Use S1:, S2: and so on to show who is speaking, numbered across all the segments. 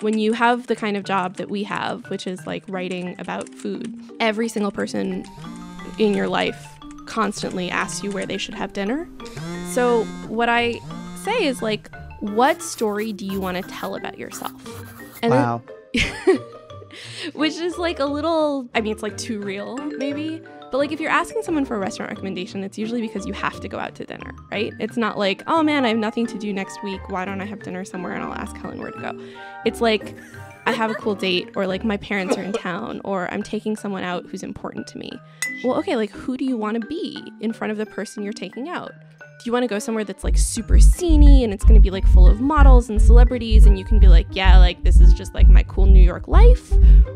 S1: when you have the kind of job that we have, which is like writing about food, every single person in your life constantly asks you where they should have dinner. So, what I say is like, what story do you want to tell about yourself?
S2: And wow.
S1: Which is like a little, I mean, it's like too real, maybe. But like if you're asking someone for a restaurant recommendation, it's usually because you have to go out to dinner, right? It's not like, oh man, I have nothing to do next week. Why don't I have dinner somewhere and I'll ask Helen where to go? It's like, I have a cool date, or like my parents are in town, or I'm taking someone out who's important to me. Well, okay, like who do you want to be in front of the person you're taking out? Do you want to go somewhere that's like super sceney and it's going to be like full of models and celebrities and you can be like, yeah, like this is just like my cool New York life?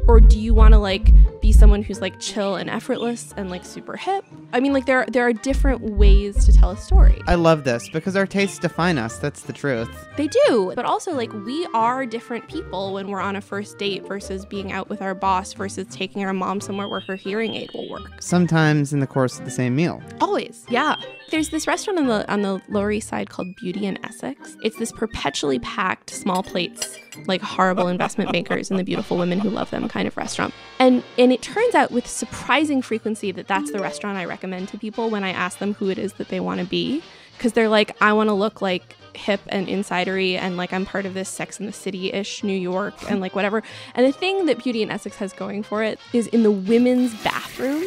S1: Or do you want to like be someone who's like chill and effortless and like super hip? I mean, like there there are different ways to tell a story.
S2: I love this because our tastes define us. That's the truth.
S1: They do, but also like we are different people when we're on a first date versus being out with our boss versus taking our mom somewhere where her hearing aid will work.
S2: Sometimes in the course of the same meal.
S1: Always, yeah. There's this restaurant on the on the Lower East Side called Beauty and Essex. It's this perpetually packed small plates, like horrible investment bankers and the beautiful women who love them kind of restaurant. And and it turns out with surprising frequency that that's the restaurant I recommend to people when I ask them who it is that they want to be because they're like I want to look like hip and insidery and like I'm part of this Sex and the City ish New York and like whatever. And the thing that Beauty and Essex has going for it is in the women's bathroom,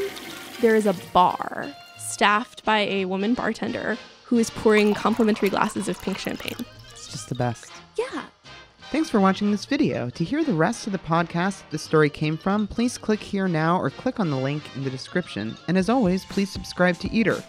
S1: there is a bar staffed by a woman bartender who is pouring complimentary glasses of pink champagne.
S2: It's just the best.
S1: Yeah.
S2: Thanks for watching this video. To hear the rest of the podcast the story came from, please click here now or click on the link in the description. And as always, please subscribe to Eater.